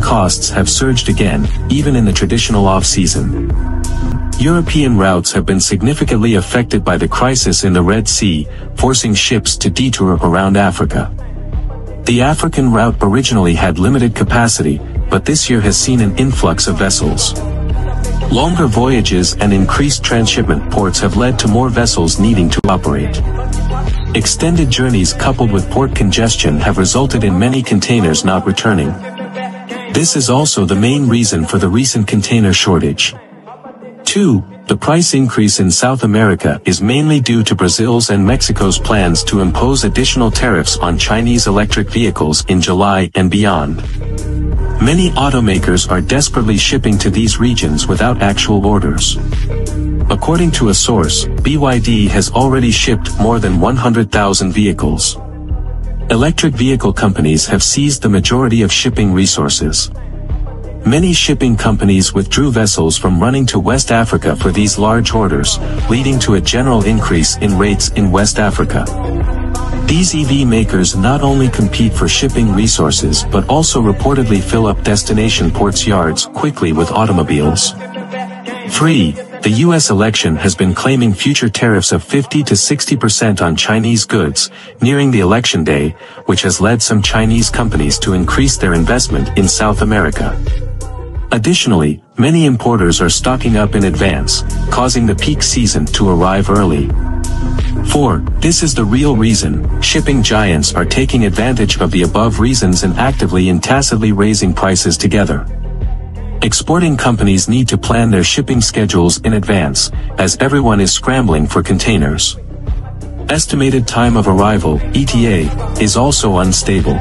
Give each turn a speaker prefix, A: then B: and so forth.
A: Costs have surged again, even in the traditional off-season. European routes have been significantly affected by the crisis in the Red Sea, forcing ships to detour around Africa. The African route originally had limited capacity, but this year has seen an influx of vessels. Longer voyages and increased transshipment ports have led to more vessels needing to operate. Extended journeys coupled with port congestion have resulted in many containers not returning. This is also the main reason for the recent container shortage. 2. The price increase in South America is mainly due to Brazil's and Mexico's plans to impose additional tariffs on Chinese electric vehicles in July and beyond. Many automakers are desperately shipping to these regions without actual orders. According to a source, BYD has already shipped more than 100,000 vehicles. Electric vehicle companies have seized the majority of shipping resources. Many shipping companies withdrew vessels from running to West Africa for these large orders, leading to a general increase in rates in West Africa. These EV makers not only compete for shipping resources but also reportedly fill up destination ports yards quickly with automobiles. 3. The US election has been claiming future tariffs of 50 to 60% on Chinese goods, nearing the election day, which has led some Chinese companies to increase their investment in South America. Additionally, many importers are stocking up in advance, causing the peak season to arrive early. 4. This is the real reason, shipping giants are taking advantage of the above reasons and actively and tacitly raising prices together. Exporting companies need to plan their shipping schedules in advance, as everyone is scrambling for containers. Estimated time of arrival, ETA, is also unstable.